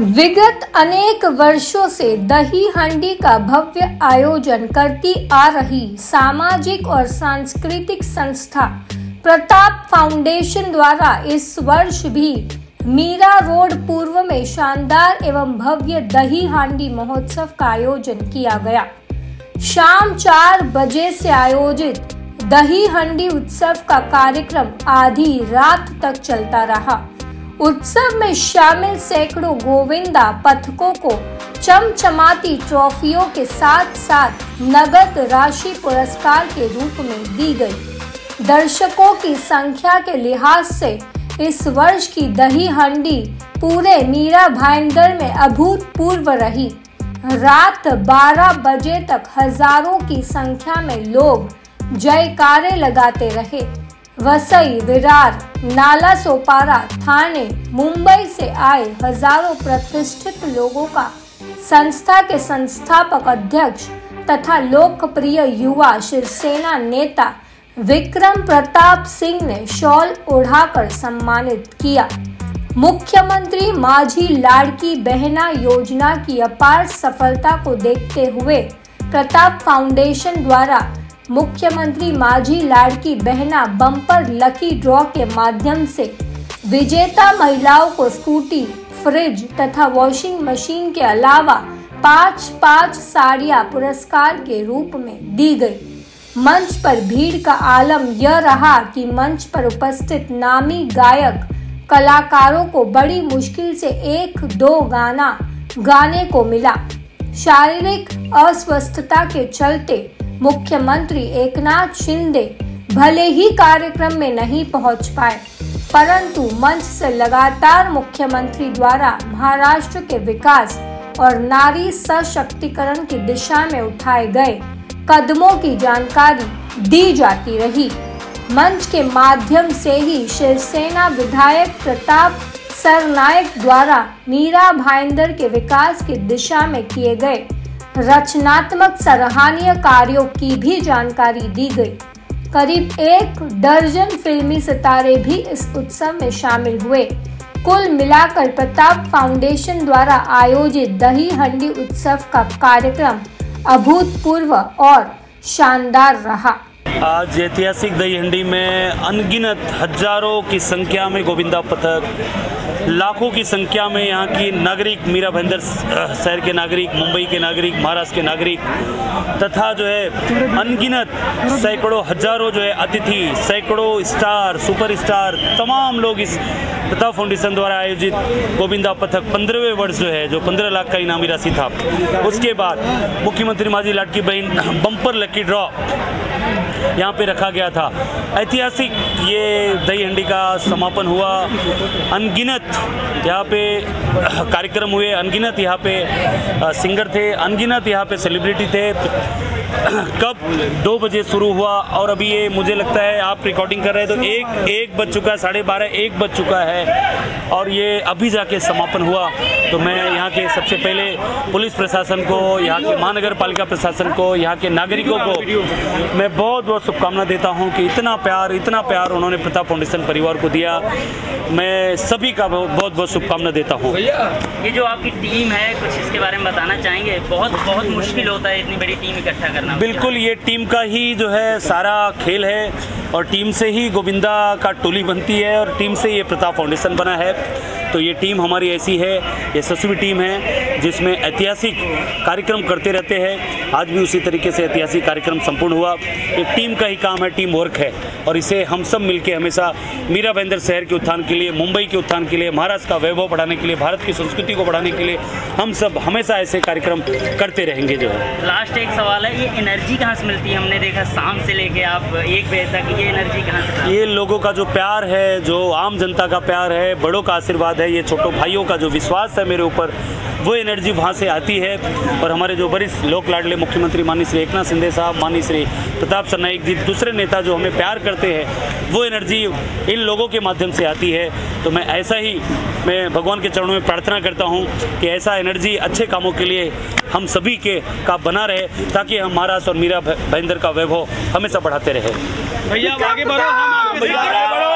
विगत अनेक वर्षों से दही हांडी का भव्य आयोजन करती आ रही सामाजिक और सांस्कृतिक संस्था प्रताप फाउंडेशन द्वारा इस वर्ष भी मीरा रोड पूर्व में शानदार एवं भव्य दही हांडी महोत्सव का आयोजन किया गया। शाम चार बजे से आयोजित दही हंडी उत्सव का कार्यक्रम आधी रात तक चलता रहा। उत्सव में शामिल सैकड़ों गोविंदा पथकों को चमचमाती ट्रॉफियों के साथ साथ नगद राशि पुरस्कार के रूप में दी गई। दर्शकों की संख्या के लिहाज से इस वर्ष की दही हंडी पूरे मीरा भाईंदर में अभूतपूर्व रही। रात 12 बजे तक हज़ारों की संख्या में लोग जयकारे लगाते रहे। वसई, विरार, नाला सोपारा थाने, मुंबई से आए हज़ारों प्रतिष्ठित लोगों का संस्था के संस्थापक अध्यक्ष तथा लोकप्रिय युवा शिवसेना नेता विक्रम प्रताप सिंह ने शॉल उड़ाकर सम्मानित किया। मुख्यमंत्री माझी लाड़की बहना योजना की अपार सफलता को देखते हुए प्रताप फाउंडेशन द्वारा मुख्यमंत्री माझी लाड़की बहना बम्पर लकी ड्रॉ के माध्यम से विजेता महिलाओं को स्कूटी, फ्रिज तथा वॉशिंग मशीन के अलावा पाँच पाँच साड़ियाँ पुरस्कार के रूप में दी गई। मंच पर भीड़ का आलम यह रहा कि मंच पर उपस्थित नामी गायक कलाकारों को बड़ी मुश्किल से एक दो गाना गाने को मिला। शारीरिक अस्वस्थता के चलते मुख्यमंत्री एकनाथ शिंदे भले ही कार्यक्रम में नहीं पहुँच पाए, परंतु मंच से लगातार मुख्यमंत्री द्वारा महाराष्ट्र के विकास और नारी सशक्तिकरण की दिशा में उठाए गए कदमों की जानकारी दी जाती रही। मंच के माध्यम से ही शिवसेना विधायक प्रताप सरनायक द्वारा मीरा भाईंदर के विकास की दिशा में किए गए रचनात्मक सराहनीय कार्यों की भी जानकारी दी गई। करीब एक दर्जन फिल्मी सितारे भी इस उत्सव में शामिल हुए। कुल मिलाकर प्रताप फाउंडेशन द्वारा आयोजित दही हंडी उत्सव का कार्यक्रम अभूतपूर्व और शानदार रहा। आज ऐतिहासिक दही हंडी में अनगिनत हज़ारों की संख्या में गोविंदा पथक, लाखों की संख्या में यहाँ की नागरिक मीरा भाईंदर शहर के नागरिक, मुंबई के नागरिक, महाराष्ट्र के नागरिक, तथा जो है अनगिनत सैकड़ों, हज़ारों जो है अतिथि, सैकड़ों स्टार सुपर स्टार तमाम लोग इस प्रताप फाउंडेशन द्वारा आयोजित गोविंदा पथक पंद्रहवें वर्ष जो है, जो पंद्रह लाख का इनामी राशि था। उसके बाद मुख्यमंत्री माजी लाटकी बहन, बम्पर लकी ड्रॉ यहाँ पे रखा गया था। ऐतिहासिक ये दही हंडी का समापन हुआ। अनगिनत यहाँ पे कार्यक्रम हुए। अनगिनत यहाँ पे सिंगर थे। अनगिनत यहाँ पे सेलिब्रिटी थे। कब? दो बजे शुरू हुआ और अभी ये मुझे लगता है आप रिकॉर्डिंग कर रहे हैं तो एक एक बज चुका है, साढ़े बारह, एक बज चुका है और ये अभी जाके समापन हुआ। तो मैं यहाँ के सबसे पहले पुलिस प्रशासन को, यहाँ के महानगर पालिका प्रशासन को, यहाँ के नागरिकों को मैं बहुत बहुत शुभकामना देता हूँ कि इतना प्यार इतना प्यार उन्होंने प्रताप फाउंडेशन परिवार को दिया। मैं सभी का बहुत बहुत शुभकामना देता हूँ। ये जो आपकी टीम है, कुछ इसके बारे में बताना चाहेंगे? बहुत बहुत मुश्किल होता है इतनी बड़ी टीम इकट्ठा बिल्कुल, ये टीम का ही जो है सारा खेल है और टीम से ही गोविंदा का टोली बनती है और टीम से ये प्रताप फाउंडेशन बना है। तो ये टीम हमारी ऐसी है ये ससवी टीम है जिसमें ऐतिहासिक कार्यक्रम करते रहते हैं। आज भी उसी तरीके से ऐतिहासिक कार्यक्रम संपूर्ण हुआ। एक टीम का ही काम है टीम वर्क है। और इसे हम सब मिलकर हमेशा मीरा बहंदर शहर के उत्थान के लिए मुंबई के उत्थान के लिए महाराष्ट्र का वैभव बढ़ाने के लिए भारत की संस्कृति को बढ़ाने के लिए हम सब हमेशा ऐसे कार्यक्रम करते रहेंगे जो है। लास्ट एक सवाल है ये एनर्जी कहाँ से मिलती है? हमने देखा शाम से लेके आप एक बजे तक ये एनर्जी कहाँ से ये लोगों का जो प्यार है जो आम जनता का प्यार है बड़ों का आशीर्वाद है ये छोटो भाइयों का जो विश्वास है मेरे ऊपर वो एनर्जी वहाँ से आती है। और हमारे जो वरिष्ठ लोक लाडले मुख्यमंत्री माननीय श्री एकनाथ सिंधे साहब माननीय श्री प्रताप सरनाइक जी दूसरे नेता जो हमें प्यार करते हैं वो एनर्जी इन लोगों के माध्यम से आती है। तो मैं ऐसा ही मैं भगवान के चरणों में प्रार्थना करता हूँ कि ऐसा एनर्जी अच्छे कामों के लिए हम सभी के का बना रहे ताकि हम महाराष्ट्र और मीरा भाईंदर का वैभव हमेशा बढ़ाते रहे। भैया आगे बढ़ो हम आगे बढ़ो।